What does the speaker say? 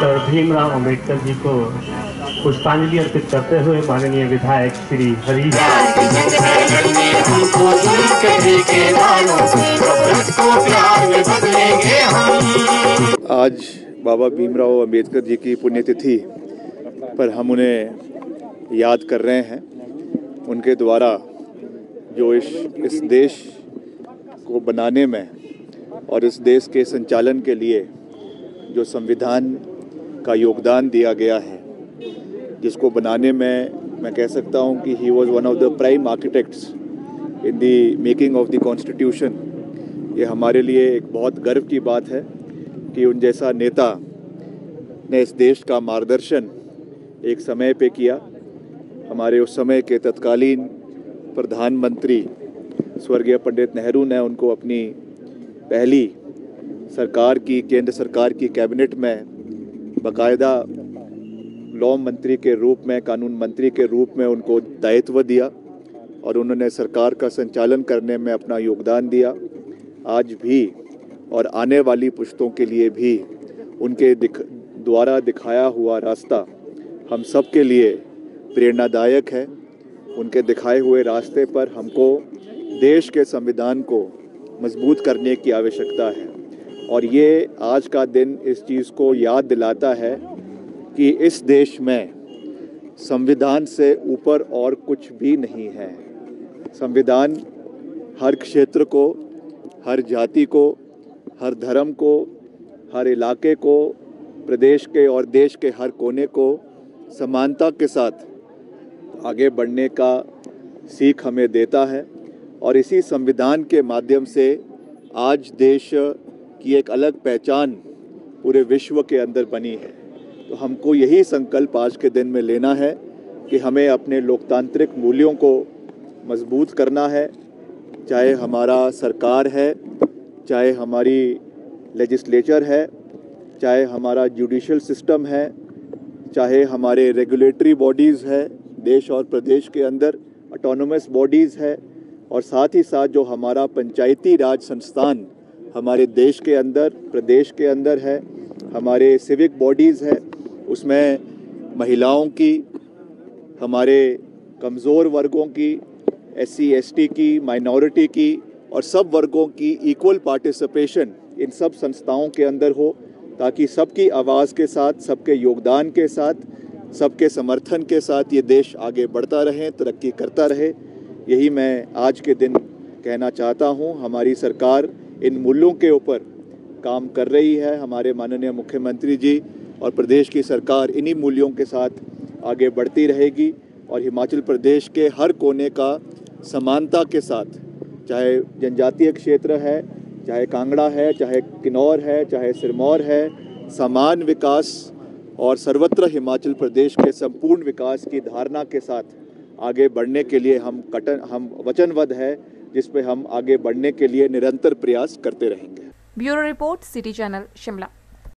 Doctor Bhimrao Ambedkar ji को पुष्पांजलि अर्पित करते हुए माननीय विधायक श्री हम आज बाबा भीमराव अंबेडकर जी की पुण्यतिथि पर हम उन्हें याद कर रहे हैं। उनके द्वारा जो इस इस देश को बनाने में और इस देश के संचालन के लिए जो संविधान का योगदान दिया गया है, जिसको बनाने में मैं कह सकता हूँ कि he was one of the prime architects in the making of the constitution ये हमारे लिए एक बहुत गर्व की बात है कि उन जैसा नेता ने इस देश का मार्गदर्शन एक समय पे किया। हमारे उस समय के तत्कालीन प्रधानमंत्री स्वर्गीय पंडित नेहरू ने उनको अपनी पहली सरकार की, केंद्र सरकार की कैबिनेट में बाकायदा लॉ मंत्री के रूप में, कानून मंत्री के रूप में उनको दायित्व दिया और उन्होंने सरकार का संचालन करने में अपना योगदान दिया। आज भी और आने वाली पुश्तों के लिए भी उनके दिख, द्वारा दिखाया हुआ रास्ता हम सब के लिए प्रेरणादायक है। उनके दिखाए हुए रास्ते पर हमको देश के संविधान को मज़बूत करने की आवश्यकता है। और ये आज का दिन इस चीज़ को याद दिलाता है कि इस देश में संविधान से ऊपर और कुछ भी नहीं है। संविधान हर क्षेत्र को, हर जाति को, हर धर्म को, हर इलाके को, प्रदेश के और देश के हर कोने को समानता के साथ आगे बढ़ने का सीख हमें देता है। और इसी संविधान के माध्यम से आज देश की एक अलग पहचान पूरे विश्व के अंदर बनी है। तो हमको यही संकल्प आज के दिन में लेना है कि हमें अपने लोकतांत्रिक मूल्यों को मज़बूत करना है। चाहे हमारा सरकार है, चाहे हमारी लेजिस्लेचर है, चाहे हमारा जुडिशल सिस्टम है, चाहे हमारे रेगुलेटरी बॉडीज़ है, देश और प्रदेश के अंदर ऑटोनोमस बॉडीज़ है, और साथ ही साथ जो हमारा पंचायती राज संस्थान हमारे देश के अंदर, प्रदेश के अंदर है, हमारे सिविक बॉडीज़ है, उसमें महिलाओं की, हमारे कमज़ोर वर्गों की एस सी की माइनॉरिटी की और सब वर्गों की इक्वल पार्टिसिपेशन इन सब संस्थाओं के अंदर हो, ताकि सबकी आवाज़ के साथ, सबके योगदान के साथ, सबके समर्थन के साथ ये देश आगे बढ़ता रहे, तरक्की करता रहे। यही मैं आज के दिन कहना चाहता हूँ। हमारी सरकार इन मूल्यों के ऊपर काम कर रही है हमारे माननीय मुख्यमंत्री जी और प्रदेश की सरकार इन्हीं मूल्यों के साथ आगे बढ़ती रहेगी और हिमाचल प्रदेश के हर कोने का समानता के साथ, चाहे जनजातीय क्षेत्र है, चाहे कांगड़ा है, चाहे किन्नौर है, चाहे सिरमौर है, समान विकास और सर्वत्र हिमाचल प्रदेश के संपूर्ण विकास की धारणा के साथ आगे बढ़ने के लिए हम कटन, हम वचनबद्ध है जिसपे हम आगे बढ़ने के लिए निरंतर प्रयास करते रहेंगे। Bureau report, city channel, Shimla.